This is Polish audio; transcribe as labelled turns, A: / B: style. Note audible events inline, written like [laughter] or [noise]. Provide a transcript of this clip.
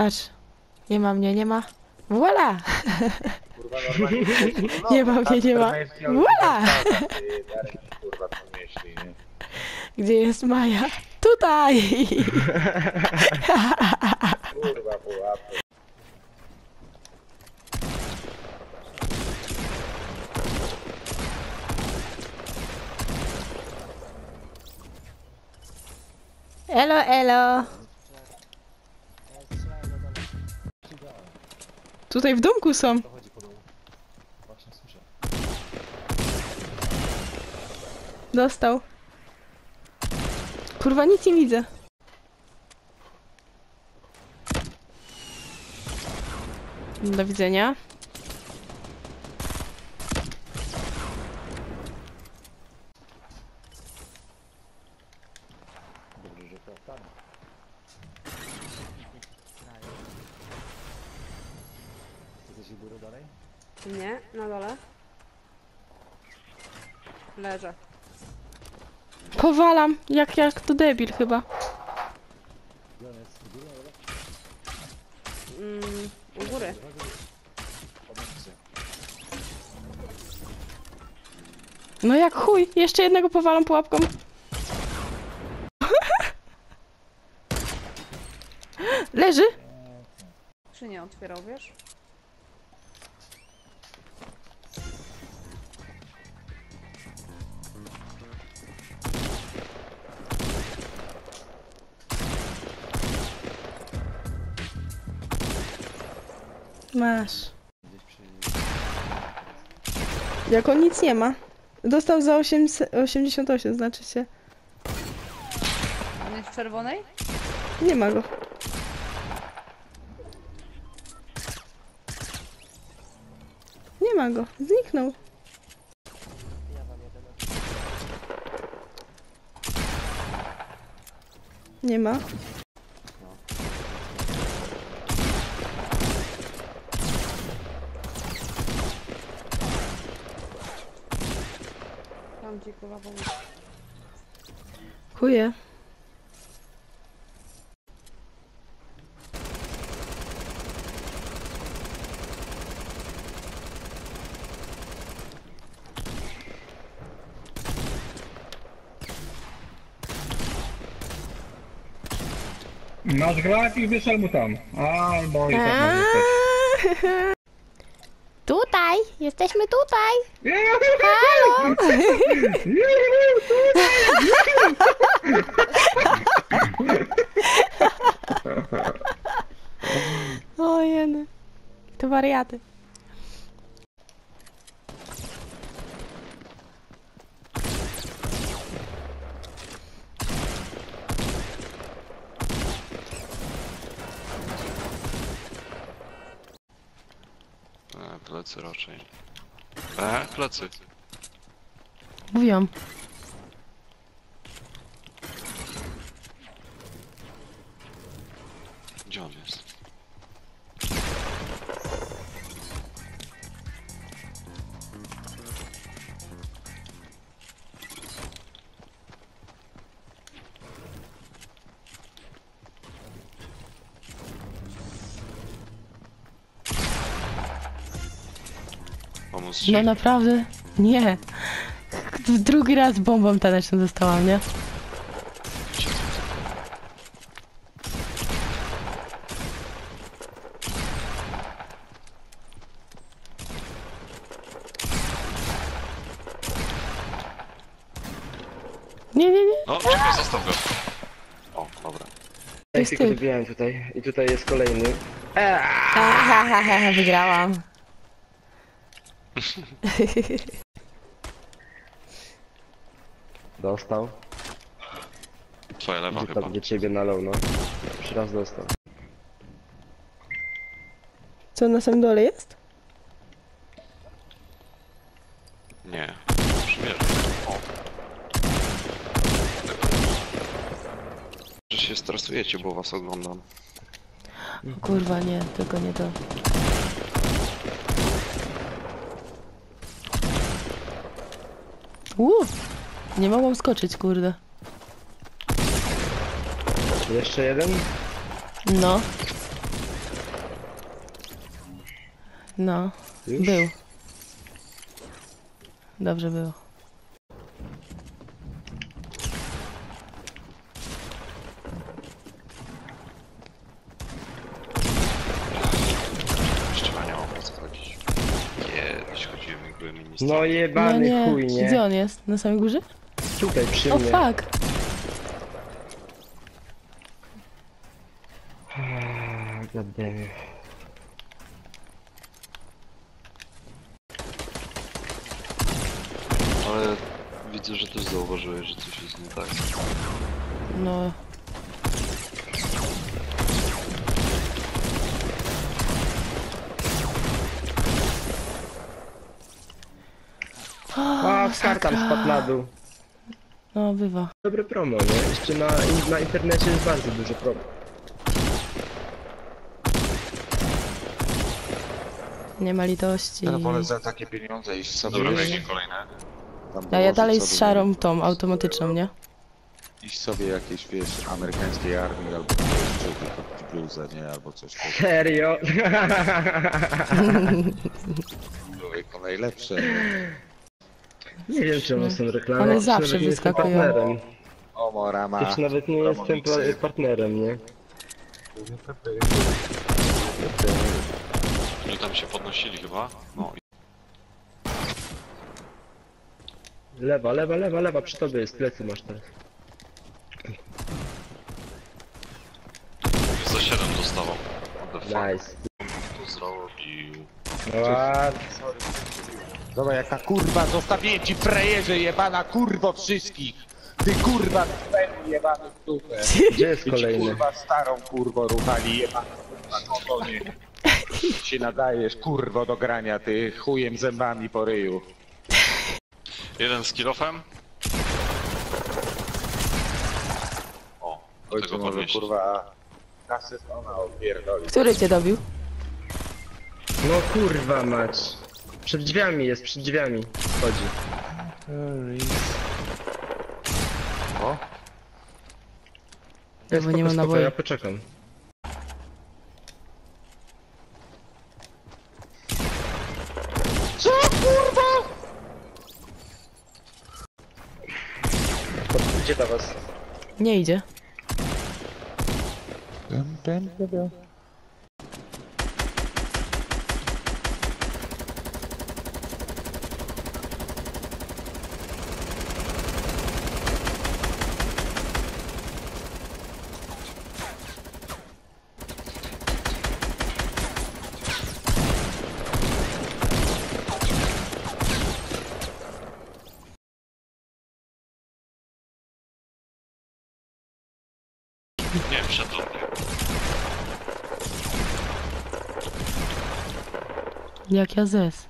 A: Patrz. Nie ma mnie, nie ma. Voila!
B: Kurwa, normalnie. No,
A: Nie ma mnie, nie ma.
B: Kacper miał
A: Voila!
B: Ty, Darek, Kurwa, to myśli, nie?
A: Gdzie jest Maja? Tutaj!
B: Kurwa, pułapy.
A: Elo, elo! Tutaj w domku są. Dostał. Kurwa, nic nie widzę. Do widzenia.
C: Nie, na dole. Leżę.
A: Powalam, jak, jak to debil chyba.
C: Mm, u góry.
A: No jak chuj, jeszcze jednego powalam pułapką. [laughs] Leży?
C: Czy nie otwierał, wiesz?
A: Masz. Jak on nic nie ma. Dostał za 800 88, znaczy się.
C: On jest w czerwonej?
A: Nie ma go. Nie ma go. Zniknął. Nie ma.
C: Ci kurwa pomóc.
A: Chuje.
D: Masz grać i wyszel mu tam. Albo i tak też. [laughs]
A: Tutaj! Jesteśmy tutaj!
D: Halo! [laughs]
A: O jeny. To wariaty.
E: E, plecy raczej. E, plecy.
A: Mówią.
E: Gdzie on jest?
A: No naprawdę? Nie. Drugi raz bombą taneczną dostałam, nie? Nie, nie, nie.
E: No, czekaj, zostaw go. O, dobra.
A: To jest
F: tylko
A: typ.
F: dobijałem tutaj. I tutaj jest kolejny.
A: Ahahaha, wygrałam. [laughs]
F: Dostał.
E: Twoja lewa chyba.
F: tam, gdzie ciebie nalał, no. Już raz dostał.
A: Co na samym dole jest?
E: Nie. Przymierzę. O. Że się stresujecie, bo was oglądam.
A: Kurwa, nie, tylko nie to. Uuu, nie mogłam skoczyć, kurde.
F: Jeszcze jeden?
A: No. No,
F: Już?
A: był. Dobrze było.
F: No
A: No
F: jebany
A: nie,
F: chuj,
A: gdzie
F: nie?
A: on jest? Na samej górze?
F: Tutaj przy
A: O
F: mnie.
A: fuck!
F: Ah, God damn it.
E: Ale widzę, że też zauważyłeś, że coś jest nie tak.
A: No.
F: A, skar tam spadł na dół.
A: No, bywa.
F: Dobre promo, nie? Jeszcze na, na internecie jest bardzo dużo promo.
A: Nie ma litości.
B: Ja wolę za takie pieniądze iść sobie.
E: Dobra, wejdzie kolejne.
B: tam
A: A ja
B: położyć
A: dalej
B: sobie,
A: z szarą tą automatyczną, nie?
B: Iść sobie jakieś, wiesz, amerykańskiej armii albo coś, czy tylko bluzę, nie? Albo coś takiego.
F: Serio?
B: Człowieku najlepsze.
F: nie wiem czemu są reklamy.
A: One
F: Już
A: zawsze
F: nawet nie jestem
A: wyskakują.
F: partnerem.
B: O, Morama.
F: Już nawet nie jestem pa- partnerem, nie?
E: Oni tam się podnosili chyba. No i
F: Lewa, lewa, lewa, lewa, przy tobie jest, plecy masz teraz.
E: za 7 dostawał. What the fuck?
F: Nice.
E: To zrobił.
F: Ładnie.
B: Zobacz jaka kurwa, zostawię ci frejerze jebana kurwo wszystkich! Ty kurwa spędzi jebany w dupę!
F: Gdzie jest
B: Ty ci,
F: kolejny?
B: kurwa starą kurwo ruchali jebana kurwa kotonie! się nadajesz kurwo do grania, ty chujem zębami po ryju.
E: Jeden z kilofem. O, do
B: Ojcze
E: tego
B: może
E: podnieść.
B: kurwa kasy ona opierdoli.
A: Który cię dobił?
F: No kurwa mać. Przed drzwiami jest, przed drzwiami. Chodzi.
B: O,
A: Ja, bo nie mam naboju.
F: ja poczekam.
B: Co kurwa?
F: Gdzie do was?
A: Nie idzie.
E: Nie, do mnie.
A: Jak ja zes.